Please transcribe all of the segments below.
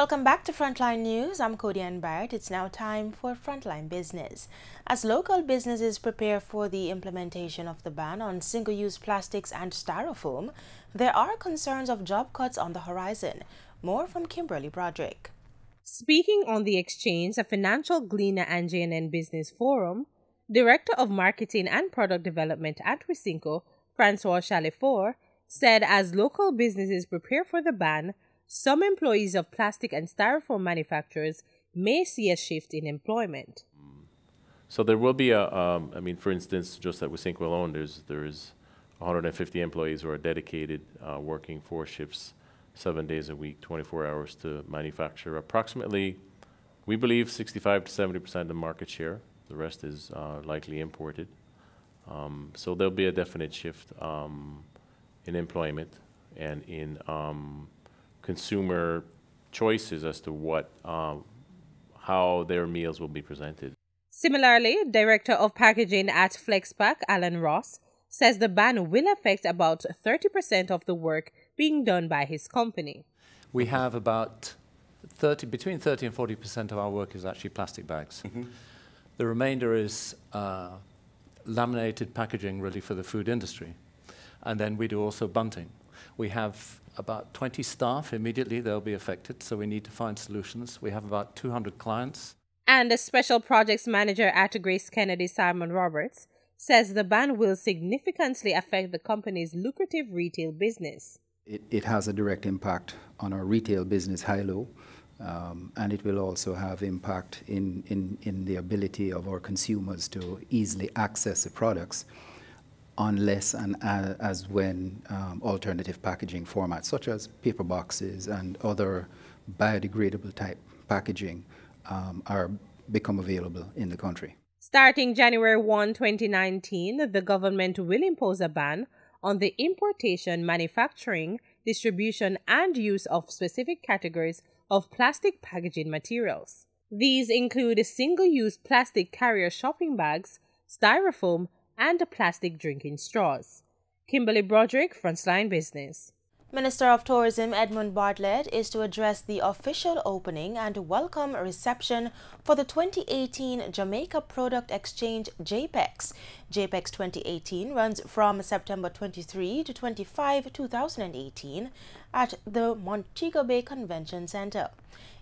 Welcome back to Frontline News. I'm Cody Barrett. It's now time for Frontline Business. As local businesses prepare for the implementation of the ban on single-use plastics and styrofoam, there are concerns of job cuts on the horizon. More from Kimberly Broderick. Speaking on the exchange, a financial gleaner and JNN Business Forum, Director of Marketing and Product Development at Wisynco, Francois Chalifour, said as local businesses prepare for the ban, some employees of plastic and styrofoam manufacturers may see a shift in employment. So there will be a, um, I mean, for instance, just at Wisynco alone, there's there's 150 employees who are dedicated, uh, working four shifts, seven days a week, 24 hours to manufacture approximately, we believe 65 to 70 percent of the market share. The rest is uh, likely imported. Um, so there'll be a definite shift um, in employment and in um, consumer choices as to what um, how their meals will be presented. Similarly, Director of Packaging at FlexPack, Alan Ross, says the ban will affect about 30% of the work being done by his company. We have about 30, between 30 and 40% of our work is actually plastic bags. Mm -hmm. The remainder is uh, laminated packaging really for the food industry. And then we do also bunting. We have about 20 staff immediately, they'll be affected, so we need to find solutions. We have about 200 clients. And a special projects manager at Grace Kennedy, Simon Roberts, says the ban will significantly affect the company's lucrative retail business. It, it has a direct impact on our retail business, Hi-Lo, um, and it will also have impact in, in, in the ability of our consumers to easily access the products unless and as when um, alternative packaging formats, such as paper boxes and other biodegradable type packaging, um, are become available in the country. Starting January 1, 2019, the government will impose a ban on the importation, manufacturing, distribution, and use of specific categories of plastic packaging materials. These include single use plastic carrier shopping bags, styrofoam, and plastic drinking straws. Kimberly Broderick, Frontline Business. Minister of Tourism Edmund Bartlett is to address the official opening and welcome reception for the 2018 Jamaica Product Exchange JPEX. JPEX 2018 runs from September 23 to 25, 2018 at the Montego Bay Convention Center.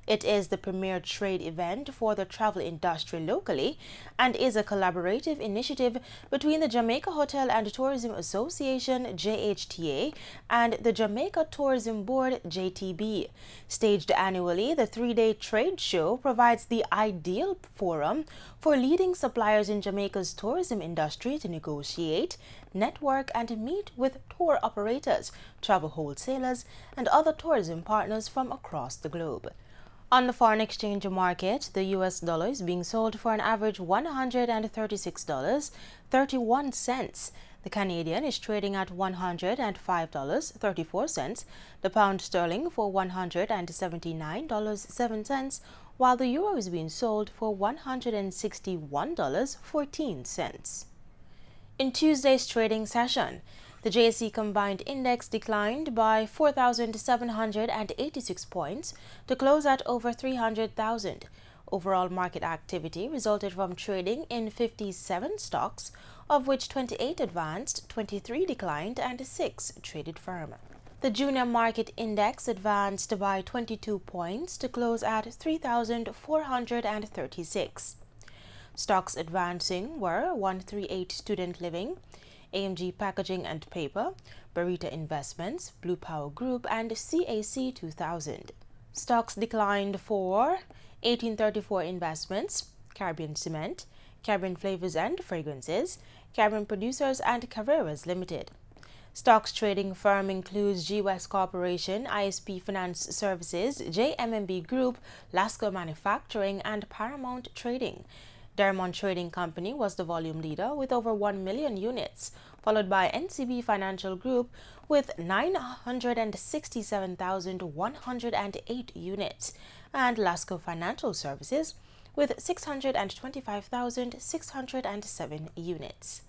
It is the premier trade event for the travel industry locally and is a collaborative initiative between the Jamaica Hotel and Tourism Association JHTA and the Jamaica Tourism Board JTB. Staged annually, the three-day trade show provides the ideal forum for leading suppliers in Jamaica's tourism industry to negotiate, network and meet with tour operators, travel wholesalers, and other tourism partners from across the globe. On the foreign exchange market, the US dollar is being sold for an average $136.31. The Canadian is trading at $105.34, the pound sterling for $179.07, while the euro is being sold for $161.14. In Tuesday's trading session, the JSE Combined Index declined by 4,786 points to close at over 300,000. Overall market activity resulted from trading in 57 stocks, of which 28 advanced, 23 declined, and 6 traded firm. The Junior Market Index advanced by 22 points to close at 3,436. Stocks advancing were 138 Student Living, AMG Packaging and Paper, Barita Investments, Blue Power Group, and CAC 2000. Stocks declined for 1834 Investments, Caribbean Cement, Caribbean Flavors and Fragrances, Caribbean Producers, and Carreras Limited. Stocks trading firm includes G West Corporation, ISP Finance Services, JMMB Group, Lasco Manufacturing, and Paramount Trading. Dermont Trading Company was the volume leader with over 1 million units, followed by NCB Financial Group with 967,108 units, and Lasco Financial Services with 625,607 units.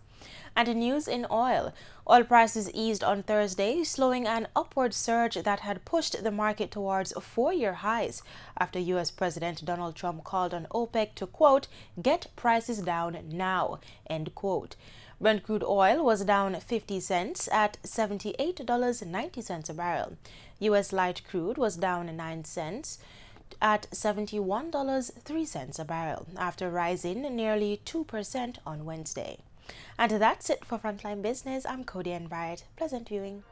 And news in oil. Oil prices eased on Thursday, slowing an upward surge that had pushed the market towards four year highs after U.S. President Donald Trump called on OPEC to, quote, get prices down now, end quote. Brent crude oil was down 50 cents at $78.90 a barrel. U.S. light crude was down 9 cents at $71.03 a barrel after rising nearly 2% on Wednesday. And that's it for Frontline Business. I'm Cody Enright. Pleasant viewing.